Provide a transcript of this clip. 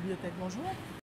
Bibliothèque, bonjour.